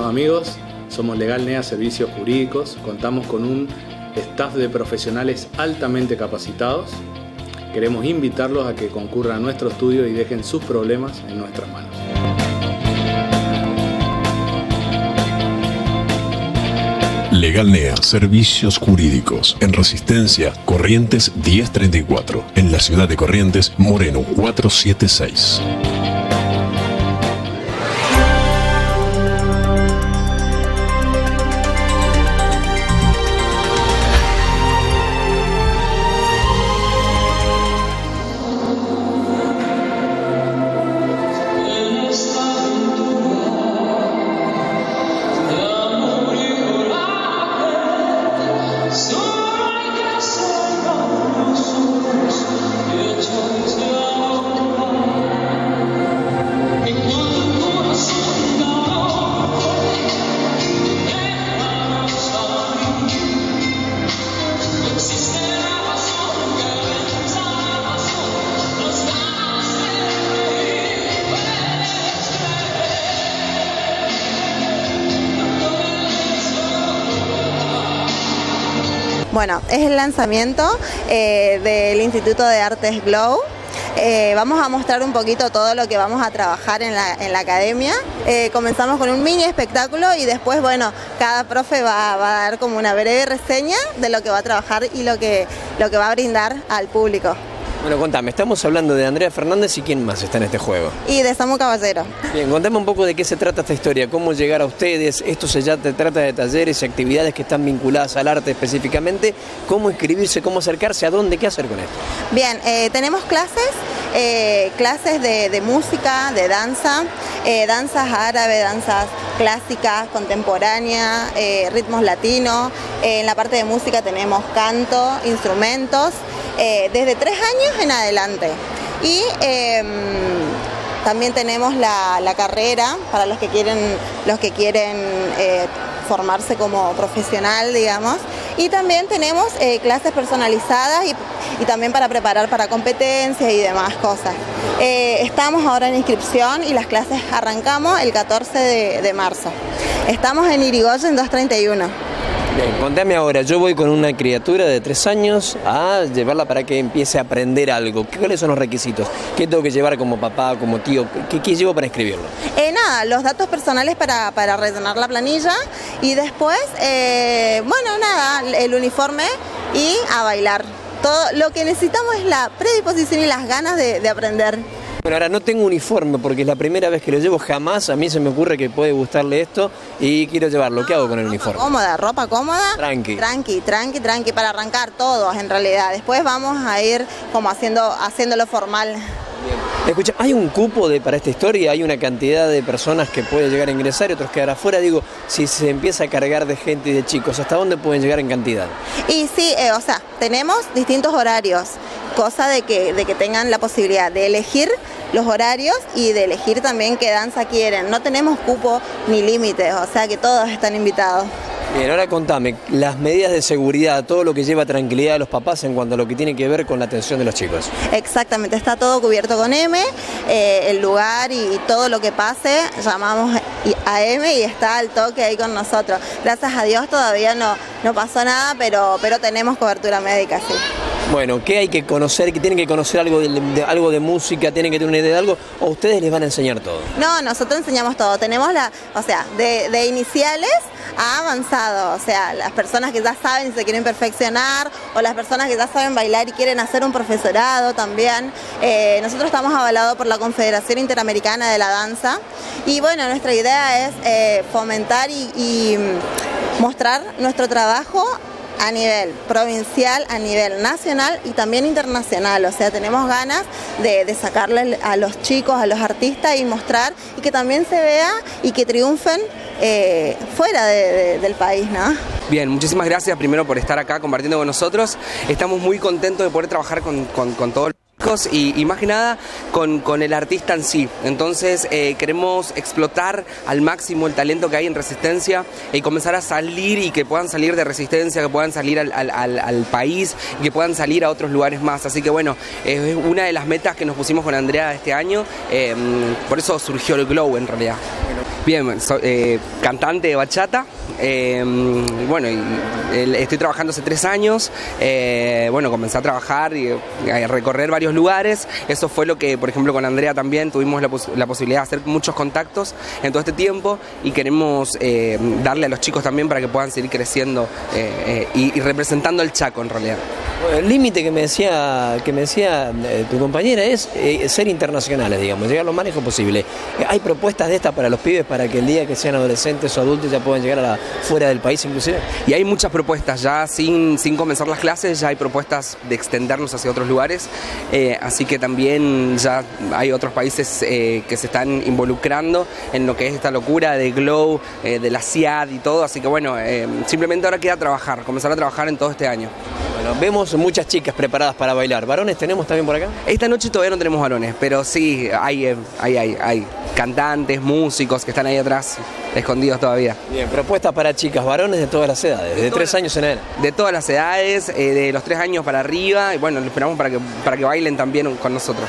amigos, somos Legal NEA Servicios Jurídicos, contamos con un staff de profesionales altamente capacitados. Queremos invitarlos a que concurran a nuestro estudio y dejen sus problemas en nuestras manos. Legal NEA, Servicios Jurídicos, en Resistencia, Corrientes 1034, en la ciudad de Corrientes, Moreno 476. Bueno, es el lanzamiento eh, del Instituto de Artes Glow. Eh, vamos a mostrar un poquito todo lo que vamos a trabajar en la, academia. Eh, comenzamos con un mini espectáculo y después, bueno, cada profe va, va, a dar como una breve reseña de lo que va a trabajar y lo que, lo que va a brindar al público. Bueno, contame, estamos hablando de Andrea Fernández y quién más está en este juego. Y de Samu Caballero. Bien, contame un poco de qué se trata esta historia, cómo llegar a ustedes, esto se ya te trata de talleres y actividades que están vinculadas al arte específicamente, cómo inscribirse, cómo acercarse, a dónde, qué hacer con esto. Bien, eh, tenemos clases, eh, clases de, música, de danza, eh, danzas árabes, danzas clásicas, contemporáneas, ritmos latinos, en la parte de música tenemos canto, instrumentos, eh, desde tres años en adelante. Y em, también tenemos la, carrera para los que quieren, los que quieren eh, formarse como profesional, digamos. Y también tenemos eh, clases personalizadas y, también para preparar para competencias y demás cosas. estamos ahora en inscripción y las clases arrancamos el 14 de, de marzo. Estamos en Irigoyen 231. Bien, contame ahora, yo voy con una criatura de tres años a llevarla para que empiece a aprender algo. ¿Cuáles son los requisitos? ¿Qué tengo que llevar como papá, como tío? ¿Qué, llevo para escribirlo? Eh, nada, los datos personales para, para rellenar la planilla y después, eh, bueno, nada, el uniforme y a bailar. Todo lo que necesitamos es la predisposición y las ganas de aprender. Bueno, ahora no tengo uniforme porque es la primera vez que lo llevo, jamás a mí se me ocurre que puede gustarle esto y quiero llevarlo. ¿Qué hago con el uniforme? Cómoda, ropa cómoda. Tranqui. Tranqui, tranqui, tranqui, para arrancar todos en realidad. Después vamos a ir como haciendo, haciéndolo formal. Escucha, ¿hay un cupo de, para esta historia? ¿Hay una cantidad de personas que puede llegar a ingresar y otros quedar afuera? Digo, si se empieza a cargar de gente y de chicos, ¿hasta dónde pueden llegar en cantidad? Y sí, eh, o sea, tenemos distintos horarios, cosa de que, de que tengan la posibilidad de elegir los horarios y de elegir también qué danza quieren. No tenemos cupo ni límites, o sea que todos están invitados. Bien, ahora contame, las medidas de seguridad, todo lo que lleva tranquilidad a los papás en cuanto a lo que tiene que ver con la atención de los chicos. Exactamente, está todo cubierto con M, eh, el lugar y todo lo que pase, llamamos a M y está al toque ahí con nosotros. Gracias a Dios todavía no, no pasó nada, pero, pero tenemos cobertura médica, sí. Bueno, ¿qué hay que conocer? ¿Que tienen que conocer algo de, algo de música? ¿Tienen que tener una idea de algo? ¿O ustedes les van a enseñar todo? No, nosotros enseñamos todo. Tenemos la, o sea, de, iniciales a avanzado. O sea, las personas que ya saben y se quieren perfeccionar, o las personas que ya saben bailar y quieren hacer un profesorado también. Eh, nosotros estamos avalados por la Confederación Interamericana de la Danza. Y bueno, nuestra idea es eh, fomentar y mostrar nuestro trabajo a nivel provincial, a nivel nacional y también internacional. O sea, tenemos ganas de, sacarle a los chicos, a los artistas y mostrar y que también se vea y que triunfen eh, fuera del país, ¿no? Bien, muchísimas gracias primero por estar acá compartiendo con nosotros. Estamos muy contentos de poder trabajar con, con, con todo el y, más que nada con, el artista en sí. Entonces eh, queremos explotar al máximo el talento que hay en Resistencia y comenzar a salir y que puedan salir de Resistencia, que puedan salir al, país y que puedan salir a otros lugares más. Así que bueno, es una de las metas que nos pusimos con Andrea este año, eh, por eso surgió el Glow en realidad. Bien, eh, cantante de bachata. Eh, bueno, estoy trabajando hace tres años. eh, bueno, comencé a trabajar y a recorrer varios lugares. Eso fue lo que, por ejemplo, con Andrea también tuvimos la, pos- la posibilidad de hacer muchos contactos en todo este tiempo y queremos eh, darle a los chicos también para que puedan seguir creciendo eh, eh, y, representando el Chaco en realidad. El límite que me decía, que me decía tu compañera es ser internacionales, digamos, llegar lo más lejos posible. ¿Hay propuestas de estas para los pibes para que el día que sean adolescentes o adultos ya puedan llegar a la- fuera del país inclusive? Y hay muchas propuestas, ya sin, sin comenzar las clases, ya hay propuestas de extendernos hacia otros lugares, eh, así que también ya hay otros países eh, que se están involucrando en lo que es esta locura de Glow, eh, de la CIAD y todo, así que bueno, simplemente ahora queda trabajar, comenzar a trabajar en todo este año. Bueno, vemos muchas chicas preparadas para bailar. ¿Varones tenemos también por acá? Esta noche todavía no tenemos varones, pero sí, hay, eh, hay, hay, hay cantantes, músicos que están ahí atrás, escondidos todavía. Bien, propuestas para chicas, varones de todas las edades, de tres años en adelante. de todas las edades, eh, de los tres años para arriba, y bueno, lo esperamos para que, para que bailen también con nosotros.